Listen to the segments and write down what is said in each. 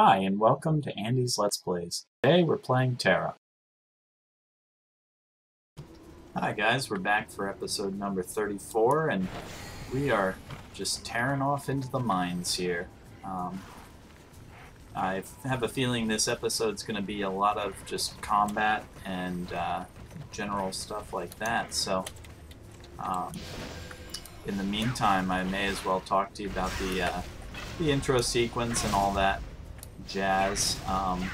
Hi, and welcome to Andy's Let's Plays. Today we're playing Tera. Hi guys, we're back for episode number 34, and we are just tearing off into the mines here. Um, I have a feeling this episode's going to be a lot of just combat and uh, general stuff like that, so um, in the meantime I may as well talk to you about the, uh, the intro sequence and all that jazz. Um,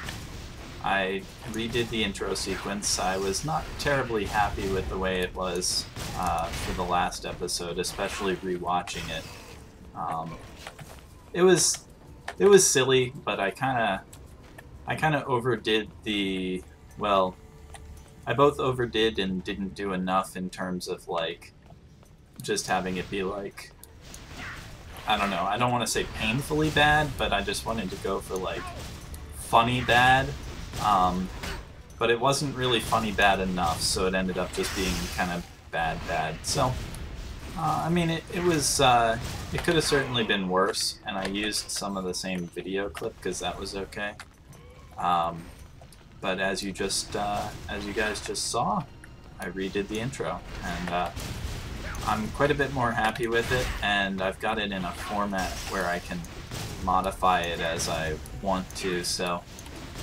I redid the intro sequence. I was not terribly happy with the way it was uh, for the last episode, especially rewatching it. Um, it was it was silly, but I kind of I kind of overdid the well. I both overdid and didn't do enough in terms of like just having it be like I don't know. I don't want to say painfully bad, but I just wanted to go for like funny bad. Um, but it wasn't really funny bad enough, so it ended up just being kind of bad bad. So, uh, I mean, it, it was, uh, it could have certainly been worse, and I used some of the same video clip because that was okay. Um, but as you just, uh, as you guys just saw, I redid the intro, and uh, I'm quite a bit more happy with it, and I've got it in a format where I can modify it as I want to. So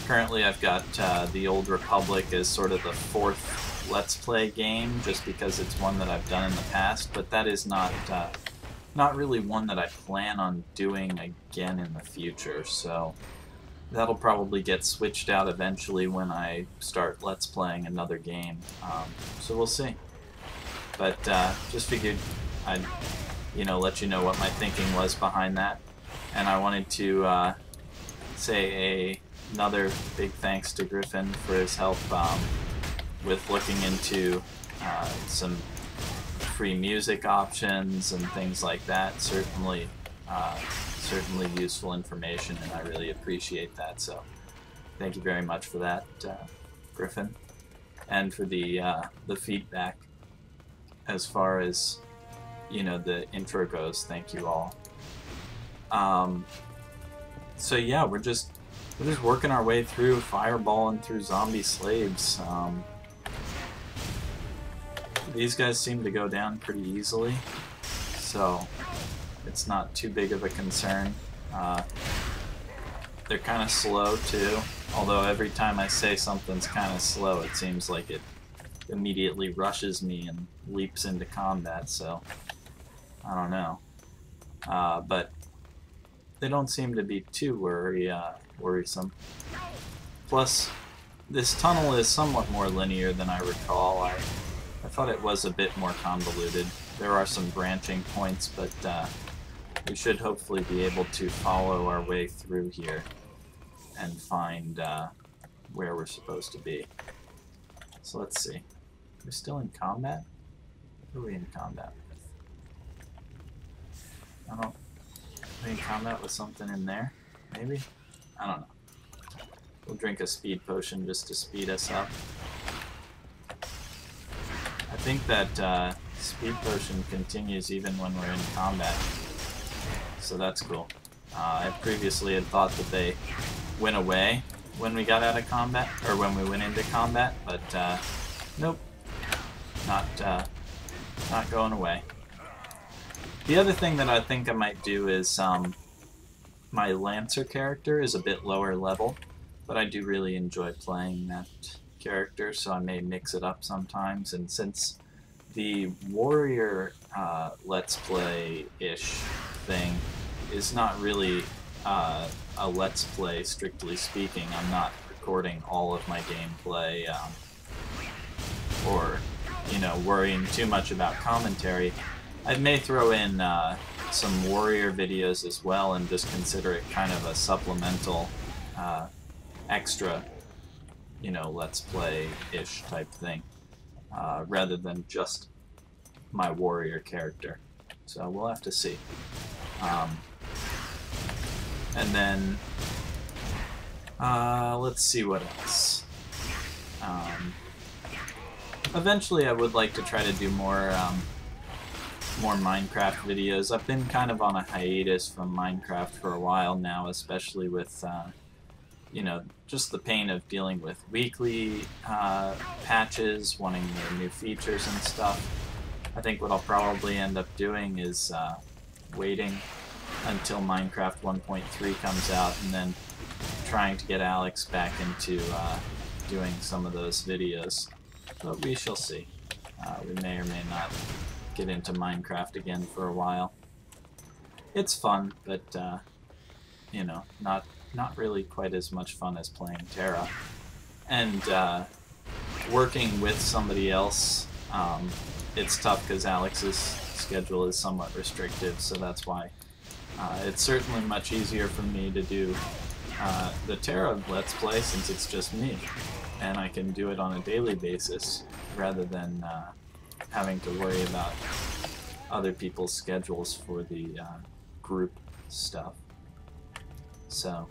currently I've got uh, the Old Republic as sort of the fourth Let's Play game, just because it's one that I've done in the past, but that is not uh, not really one that I plan on doing again in the future. So that'll probably get switched out eventually when I start Let's Playing another game. Um, so we'll see. But uh, just figured I'd, you know, let you know what my thinking was behind that. And I wanted to uh, say a, another big thanks to Griffin for his help um, with looking into uh, some free music options and things like that. Certainly, uh, certainly useful information, and I really appreciate that. So, thank you very much for that, uh, Griffin, and for the uh, the feedback as far as you know the intro goes. Thank you all. Um, so yeah, we're just we're just working our way through, fireballing through zombie slaves. Um, these guys seem to go down pretty easily, so it's not too big of a concern. Uh, they're kind of slow too, although every time I say something's kind of slow, it seems like it immediately rushes me and leaps into combat, so I don't know. Uh, but they don't seem to be too worry, uh, worrisome. Plus, this tunnel is somewhat more linear than I recall. I, I thought it was a bit more convoluted. There are some branching points, but uh, we should hopefully be able to follow our way through here and find uh, where we're supposed to be. So let's see. We're still in combat? Are we in combat with? I don't... Are we in combat with something in there? Maybe? I don't know. We'll drink a speed potion just to speed us up. I think that uh, speed potion continues even when we're in combat. So that's cool. Uh, I previously had thought that they went away when we got out of combat, or when we went into combat, but uh, nope not uh, not going away. The other thing that I think I might do is um, my Lancer character is a bit lower level, but I do really enjoy playing that character, so I may mix it up sometimes. And since the Warrior uh, Let's Play-ish thing is not really uh, a Let's Play, strictly speaking, I'm not recording all of my gameplay um, or you know, worrying too much about commentary, I may throw in uh, some warrior videos as well and just consider it kind of a supplemental uh, extra, you know, let's play-ish type thing, uh, rather than just my warrior character. So we'll have to see. Um, and then, uh, let's see what else. Um, eventually I would like to try to do more um, more Minecraft videos. I've been kind of on a hiatus from Minecraft for a while now, especially with uh, you know, just the pain of dealing with weekly uh, patches, wanting new features and stuff. I think what I'll probably end up doing is uh, waiting until Minecraft 1.3 comes out and then trying to get Alex back into uh, doing some of those videos. But we shall see. Uh, we may or may not get into Minecraft again for a while. It's fun, but, uh, you know, not not really quite as much fun as playing Tera. And uh, working with somebody else, um, it's tough because Alex's schedule is somewhat restrictive, so that's why uh, it's certainly much easier for me to do uh, the Tera Let's Play since it's just me, and I can do it on a daily basis rather than uh, having to worry about other people's schedules for the uh, group stuff. So,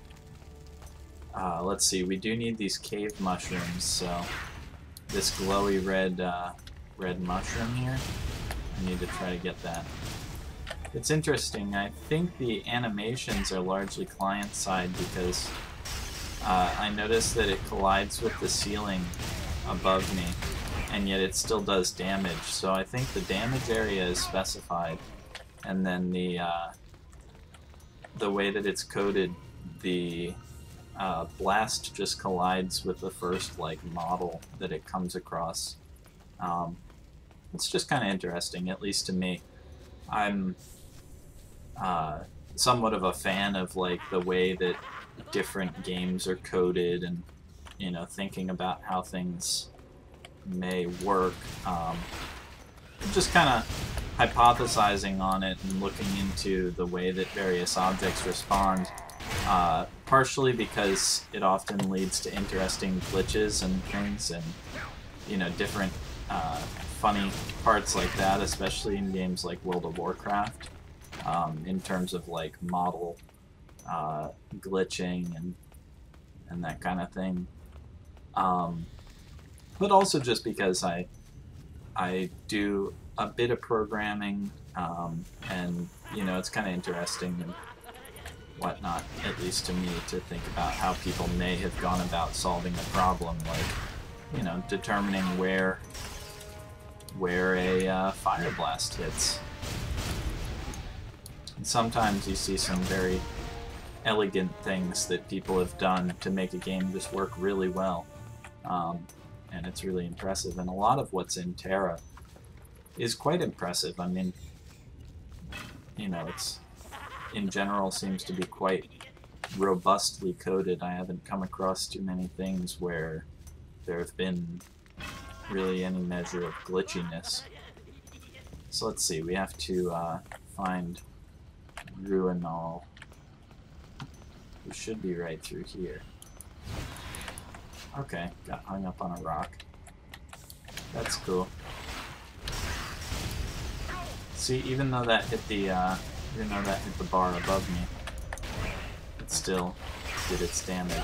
uh, let's see, we do need these cave mushrooms, so this glowy red, uh, red mushroom here, I need to try to get that. It's interesting, I think the animations are largely client-side because uh, I noticed that it collides with the ceiling above me, and yet it still does damage, so I think the damage area is specified, and then the, uh, the way that it's coded, the uh, blast just collides with the first like model that it comes across. Um, it's just kind of interesting, at least to me. I'm uh, somewhat of a fan of like the way that different games are coded and you know thinking about how things may work. Um, just kind of hypothesizing on it and looking into the way that various objects respond uh, partially because it often leads to interesting glitches and things and, you know, different uh, funny parts like that, especially in games like World of Warcraft, um, in terms of, like, model uh, glitching and, and that kind of thing. Um, but also just because I, I do a bit of programming, um, and, you know, it's kind of interesting and whatnot, at least to me, to think about how people may have gone about solving a problem, like, you know, determining where where a uh, fire blast hits. And sometimes you see some very elegant things that people have done to make a game just work really well. Um, and it's really impressive. And a lot of what's in Tera is quite impressive. I mean, you know, it's in general seems to be quite robustly coded. I haven't come across too many things where there have been really any measure of glitchiness. So let's see, we have to uh, find Ruinol, who should be right through here. Okay, got hung up on a rock. That's cool. See, even though that hit the uh, even though that hit the bar above me, it still did its damage.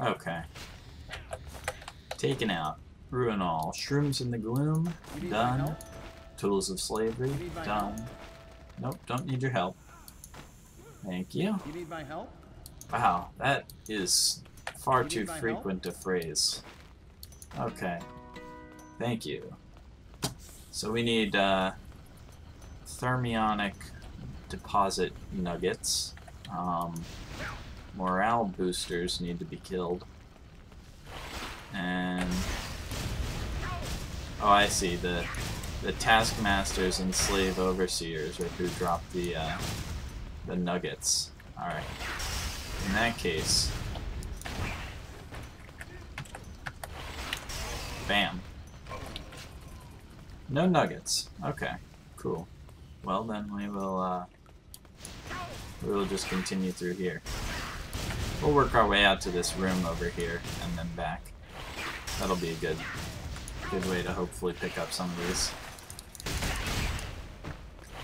Okay. Taken out. Ruin all. Shrooms in the gloom. Done. Tools of slavery. Done. Nope, don't need your help. Thank you. You need my help? Wow, that is Far too frequent help? a phrase. Okay. Thank you. So we need uh, thermionic deposit nuggets. Um, morale boosters need to be killed. And oh, I see. The the taskmasters and slave overseers are who drop the uh, the nuggets. All right. In that case, Bam. No nuggets. Okay, cool. Well then we will uh, we will just continue through here. We'll work our way out to this room over here and then back. That'll be good good way to hopefully pick up some of these.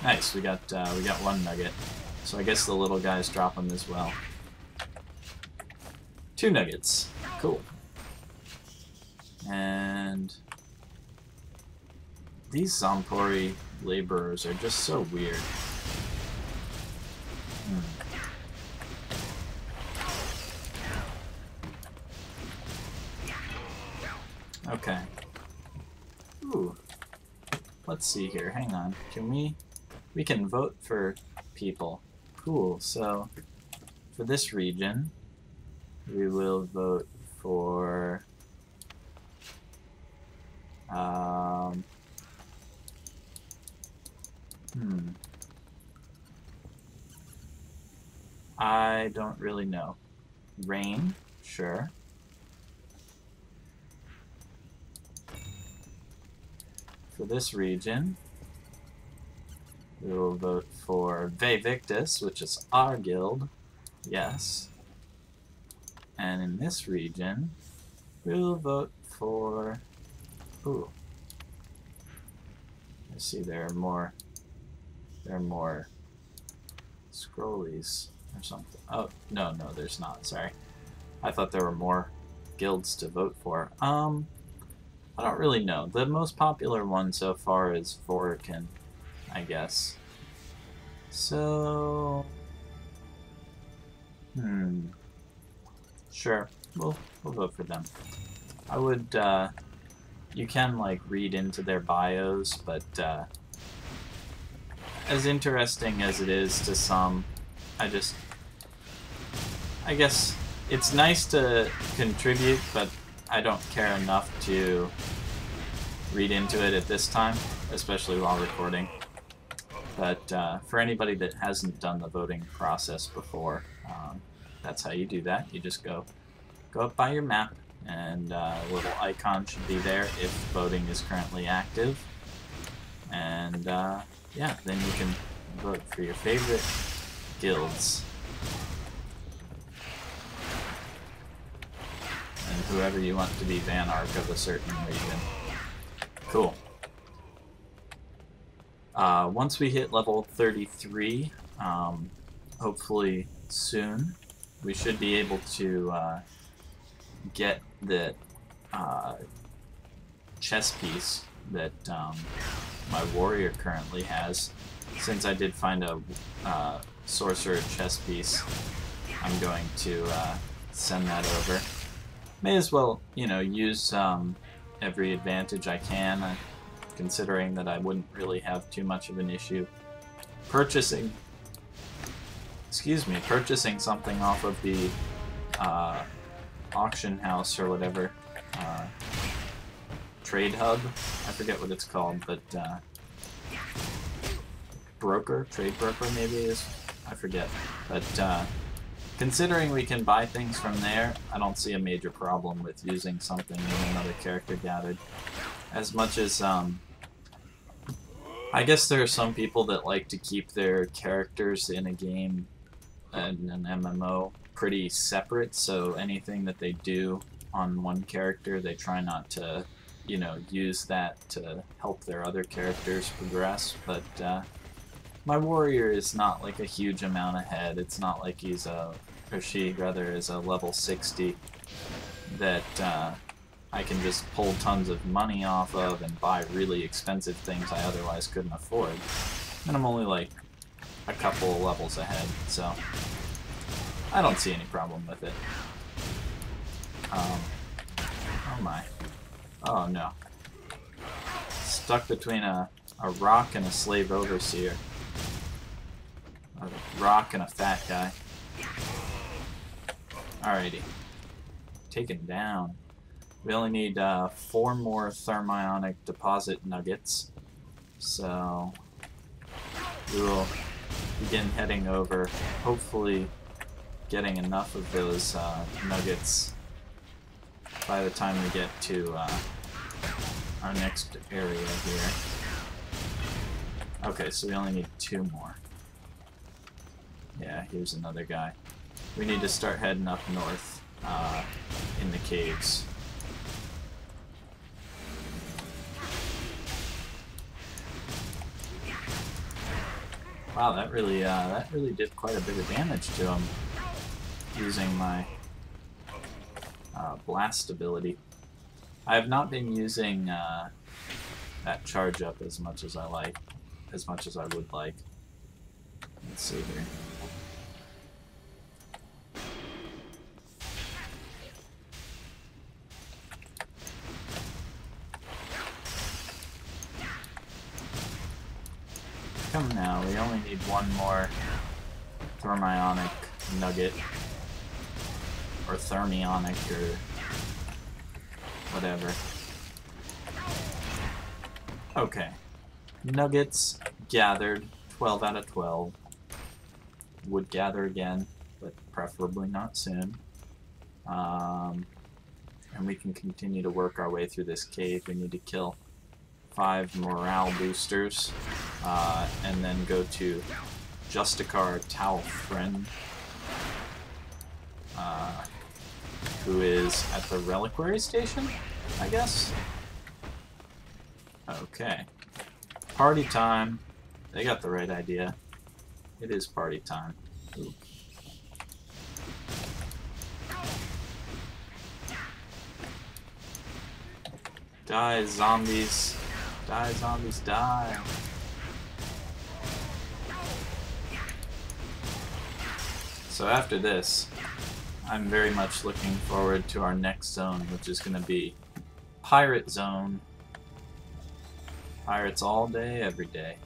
Nice, we got uh, we got one nugget. So I guess the little guys drop them as well. Two nuggets. Cool. And These Zompori laborers are just so weird. Hmm. Okay. Ooh. Let's see here. Hang on. Can we... We can vote for people. Cool. So, for this region, we will vote for... Um... Hmm. I don't really know. Rain? Sure. For this region, we will vote for Vevictus, which is our guild. Yes. And in this region, we will vote for... Ooh. I see there are more... There are more scrollies or something. Oh, no, no, there's not. Sorry. I thought there were more guilds to vote for. Um, I don't really know. The most popular one so far is Vorican, I guess. So... Hmm. Sure. We'll, we'll vote for them. I would, uh... You can, like, read into their bios, but, uh... As interesting as it is to some, I just... I guess it's nice to contribute, but I don't care enough to read into it at this time, especially while recording. But uh, for anybody that hasn't done the voting process before, um, that's how you do that. You just go go up by your map, and uh, a little icon should be there if voting is currently active. And uh, yeah, then you can vote for your favorite guilds. and whoever you want to be Vanarch of a certain region. Cool. Uh, once we hit level 33, um, hopefully soon, we should be able to uh, get the uh, chess piece that um, my warrior currently has. Since I did find a uh, sorcerer chess piece, I'm going to uh, send that over may as well, you know, use um, every advantage I can, uh, considering that I wouldn't really have too much of an issue purchasing, excuse me, purchasing something off of the uh, auction house or whatever, uh, trade hub, I forget what it's called, but uh, broker, trade broker maybe is, I forget, but uh, Considering we can buy things from there, I don't see a major problem with using something in another character gathered. As much as, um... I guess there are some people that like to keep their characters in a game, and an MMO, pretty separate, so anything that they do on one character, they try not to, you know, use that to help their other characters progress, but, uh, my warrior is not like a huge amount ahead. It's not like he's a or she rather, is a level 60 that uh, I can just pull tons of money off of and buy really expensive things I otherwise couldn't afford. And I'm only like a couple levels ahead, so I don't see any problem with it. Um, oh my. Oh no. Stuck between a, a rock and a slave overseer. A rock and a fat guy. Alrighty. Taken down. We only need uh, four more thermionic deposit nuggets. So we will begin heading over, hopefully getting enough of those uh, nuggets by the time we get to uh, our next area here. Okay, so we only need two more. Yeah, here's another guy. We need to start heading up north uh, in the caves. Wow, that really uh, that really did quite a bit of damage to him using my uh, blast ability. I have not been using uh, that charge up as much as I like, as much as I would like. Let's see here. Come now, we only need one more thermionic nugget. Or thermionic, or whatever. Okay. Nuggets gathered, 12 out of 12. Would gather again, but preferably not soon. Um, and we can continue to work our way through this cave. We need to kill five morale boosters, uh, and then go to Justicar Talfren, uh, who is at the Reliquary Station, I guess? Okay. Party time. They got the right idea. It is party time. Ooh. Die, zombies. Die, zombies, die. So after this, I'm very much looking forward to our next zone, which is going to be Pirate Zone. Pirates all day, every day.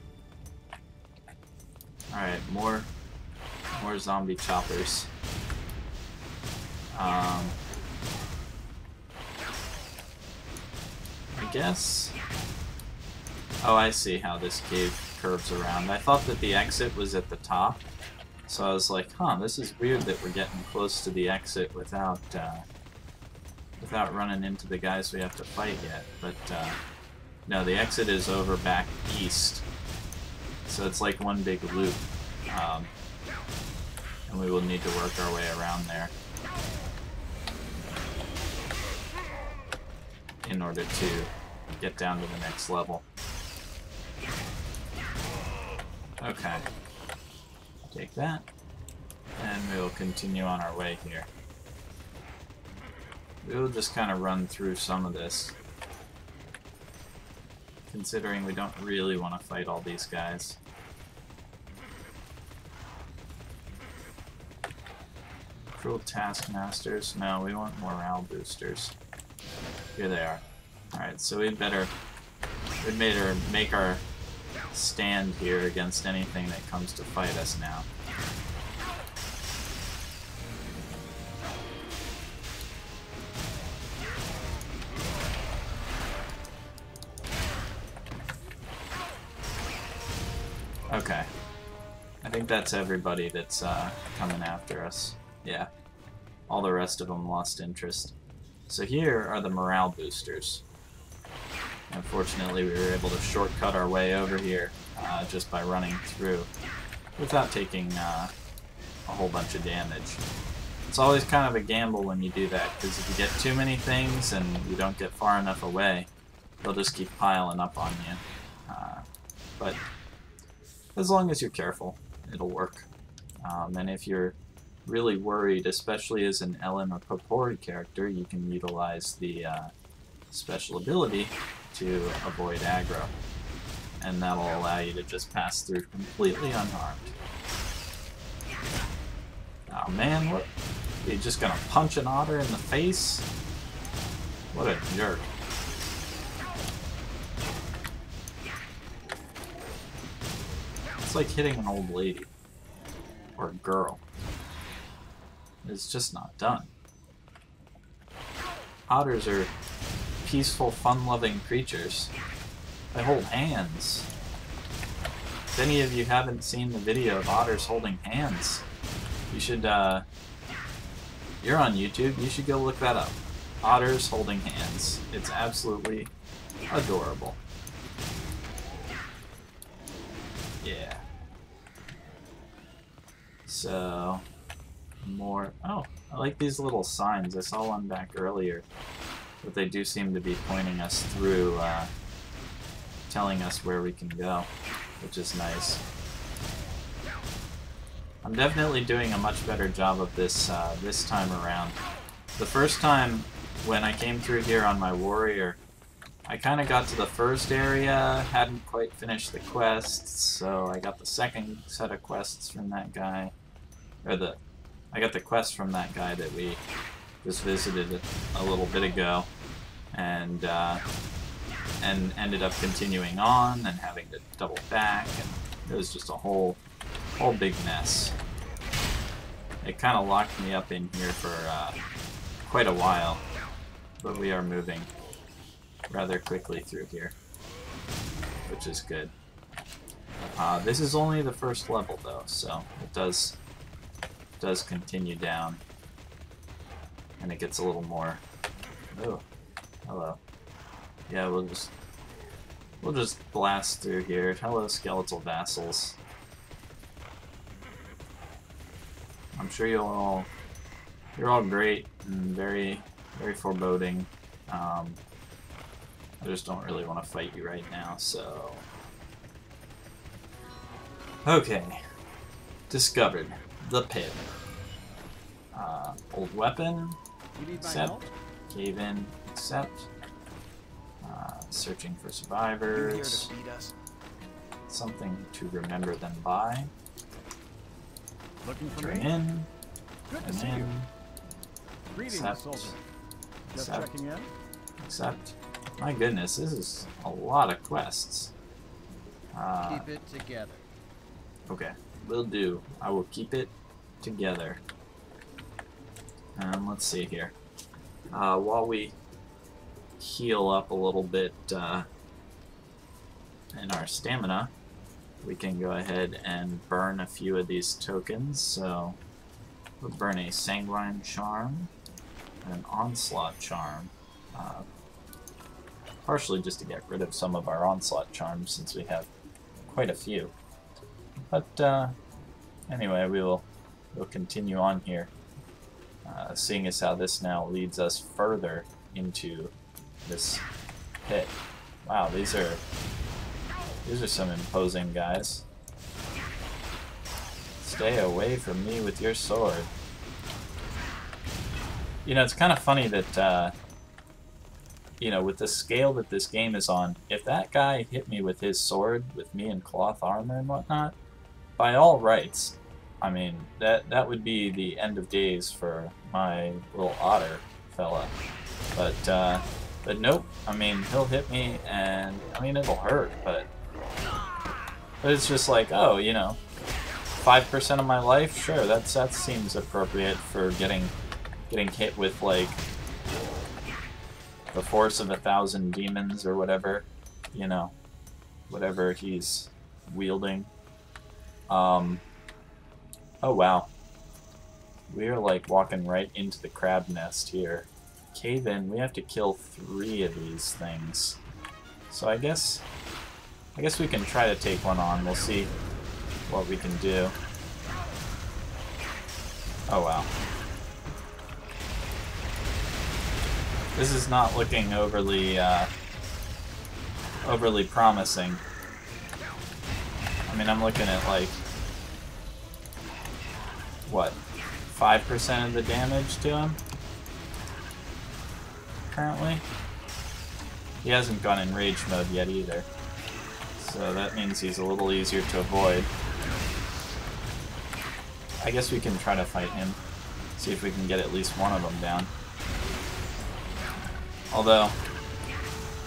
Alright, more more zombie choppers. Um, I guess... Oh, I see how this cave curves around. I thought that the exit was at the top, so I was like, huh, this is weird that we're getting close to the exit without, uh, without running into the guys we have to fight yet, but, uh, no, the exit is over back east. So it's like one big loop. Um, and we will need to work our way around there. In order to get down to the next level. Okay. Take that. And we will continue on our way here. We will just kind of run through some of this considering we don't really want to fight all these guys. Cruel Taskmasters? No, we want morale boosters. Here they are. Alright, so we'd better we'd better make our stand here against anything that comes to fight us now. Okay. I think that's everybody that's uh, coming after us. Yeah. All the rest of them lost interest. So here are the morale boosters. Unfortunately, we were able to shortcut our way over here uh, just by running through without taking uh, a whole bunch of damage. It's always kind of a gamble when you do that, because if you get too many things and you don't get far enough away, they'll just keep piling up on you. Uh, but as long as you're careful, it'll work. Um, and if you're really worried, especially as an Elin or Popori character, you can utilize the uh, special ability to avoid aggro. And that'll allow you to just pass through completely unharmed. Oh man, what? You're you just gonna punch an otter in the face? What a jerk. It's like hitting an old lady. Or a girl. It's just not done. Otters are peaceful, fun-loving creatures. They hold hands. If any of you haven't seen the video of otters holding hands, you should, uh... You're on YouTube, you should go look that up. Otters holding hands. It's absolutely adorable. Yeah. So, more... Oh, I like these little signs. I saw one back earlier. But they do seem to be pointing us through, uh, telling us where we can go, which is nice. I'm definitely doing a much better job of this uh, this time around. The first time when I came through here on my warrior, I kind of got to the first area, hadn't quite finished the quests, so I got the second set of quests from that guy. Or the... I got the quest from that guy that we just visited a little bit ago. And, uh, and ended up continuing on and having to double back, and it was just a whole, whole big mess. It kind of locked me up in here for uh, quite a while, but we are moving rather quickly through here, which is good. Uh, this is only the first level though, so it does does continue down, and it gets a little more. Oh, hello. Yeah, we'll just we'll just blast through here. Hello, skeletal vassals. I'm sure you'll all you're all great and very very foreboding. Um, I just don't really want to fight you right now, so okay. Discovered the pit. Uh, old weapon. Accept. Cave in. Accept. Uh, searching for survivors. Something to remember them by. Looking for me? in. Good to And see you. in. Greetings, Accept. soldier. Just Accept. checking in. Accept. My goodness, this is a lot of quests. Uh, Keep it together. okay, will do. I will keep it together. Um, let's see here. Uh, while we heal up a little bit uh, in our stamina, we can go ahead and burn a few of these tokens. So we'll burn a Sanguine Charm and an Onslaught Charm. Uh, partially just to get rid of some of our Onslaught Charms since we have quite a few. But uh, anyway, we will we'll continue on here, uh, seeing as how this now leads us further into this pit. Wow, these are these are some imposing guys. Stay away from me with your sword. You know, it's kind of funny that, uh, you know, with the scale that this game is on, if that guy hit me with his sword, with me in cloth armor and whatnot, by all rights, I mean, that that would be the end of days for my little otter fella. But, uh, but nope, I mean, he'll hit me and, I mean, it'll hurt, but, but it's just like, oh, you know, 5% of my life? Sure, that's, that seems appropriate for getting, getting hit with, like, the force of a thousand demons or whatever, you know, whatever he's wielding. Um, oh wow. We are like walking right into the crab nest here. Cave in, we have to kill three of these things. So I guess, I guess we can try to take one on. We'll see what we can do. Oh wow. This is not looking overly, uh, overly promising. I mean, I'm looking at like, what, 5% of the damage to him? Currently? He hasn't gone in rage mode yet either. So that means he's a little easier to avoid. I guess we can try to fight him. See if we can get at least one of them down. Although,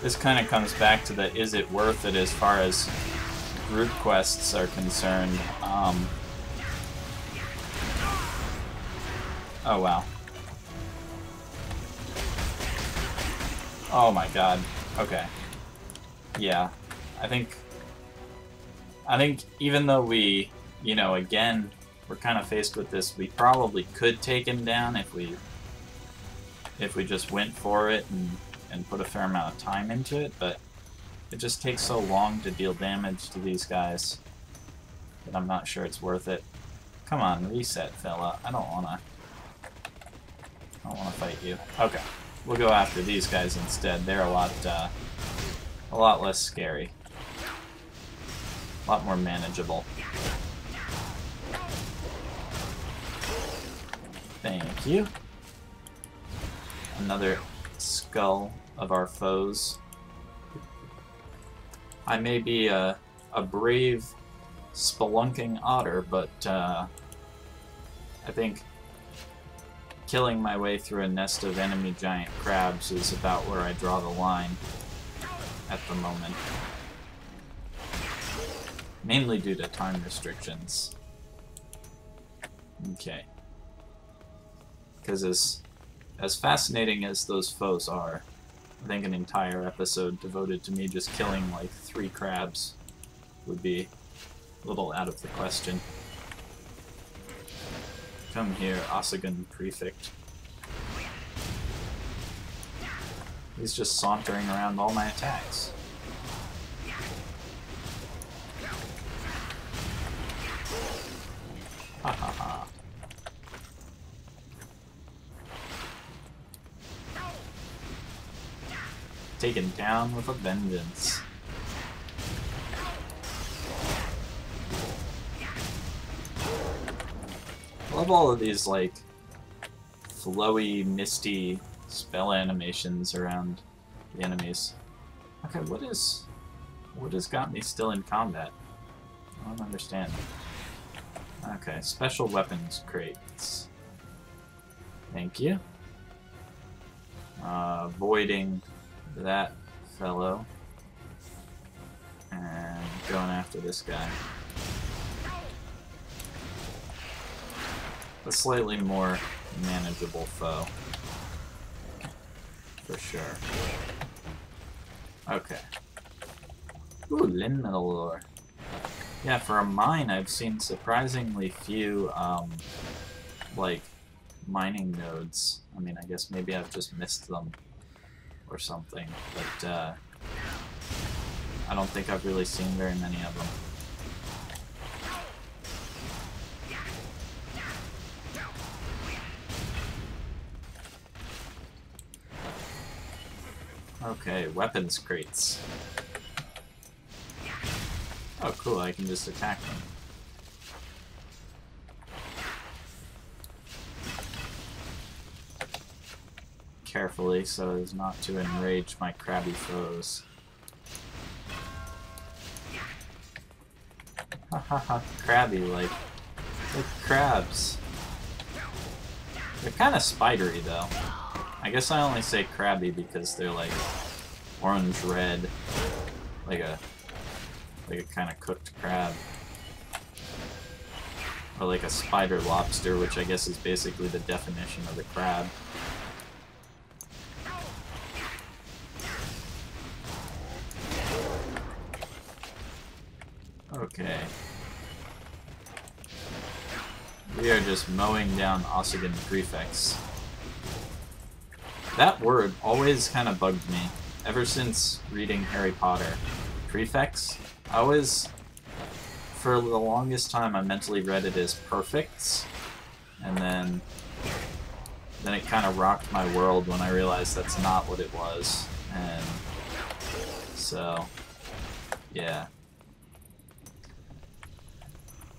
this kind of comes back to the is it worth it as far as group quests are concerned. Um, oh wow. Oh my god. Okay. Yeah. I think I think even though we, you know, again, we're kind of faced with this, we probably could take him down if we if we just went for it and, and put a fair amount of time into it, but it just takes so long to deal damage to these guys that I'm not sure it's worth it. Come on, reset, fella. I don't wanna I don't wanna fight you. Okay. We'll go after these guys instead. They're a lot uh, a lot less scary. A lot more manageable. Thank you. Another skull of our foes. I may be a, a brave spelunking otter, but uh, I think killing my way through a nest of enemy giant crabs is about where I draw the line at the moment. Mainly due to time restrictions. Okay. Because as, as fascinating as those foes are, I think an entire episode devoted to me just killing like three crabs would be a little out of the question. Come here, Osagon Prefect. He's just sauntering around all my attacks. Ha ha ha. Taken down with a vengeance. Love all of these, like, flowy, misty spell animations around the enemies. Okay, what is... What has got me still in combat? I don't understand. Okay, special weapons crates. Thank you. Uh, avoiding that fellow. And going after this guy. A slightly more manageable foe. For sure. Okay. Ooh, Linmalore. Yeah, for a mine, I've seen surprisingly few, um, like, mining nodes. I mean, I guess maybe I've just missed them or something, but, uh, I don't think I've really seen very many of them. Okay, weapons crates. Oh, cool, I can just attack them. Carefully, so as not to enrage my crabby foes. Hahaha, crabby, like, like crabs. They're kind of spidery, though. I guess I only say crabby because they're, like, orange-red, like a like a kind of cooked crab. Or like a spider lobster, which I guess is basically the definition of a crab. Okay. We are just mowing down Osagon prefects. That word always kind of bugged me, ever since reading Harry Potter. Prefects? I always, for the longest time, I mentally read it as perfects, and then, then it kind of rocked my world when I realized that's not what it was, and so, yeah.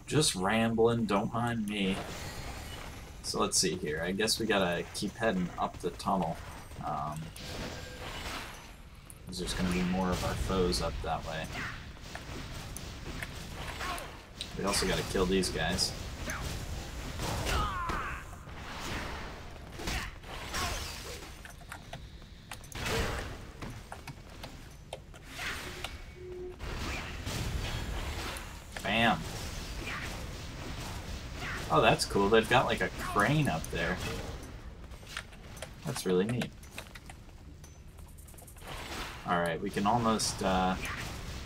Just rambling, don't mind me. So let's see here. I guess we gotta keep heading up the tunnel. Um, there's gonna be more of our foes up that way. We also gotta kill these guys. Bam. Oh, that's cool. They've got like a crane up there. That's really neat. Alright, we can almost, uh,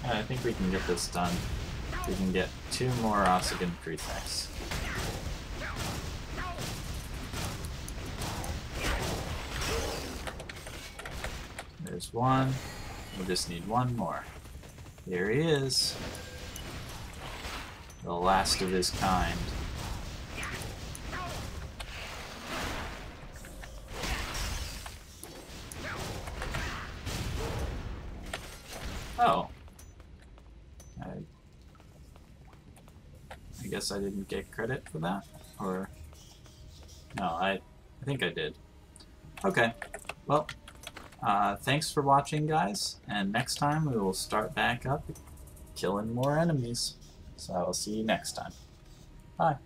I think we can get this done. We can get two more Osagon prefects. There's one. We just need one more. There he is. The last of his kind. I didn't get credit for that? Or... No, I, I think I did. Okay. Well, uh, thanks for watching, guys. And next time we will start back up killing more enemies. So I will see you next time. Bye.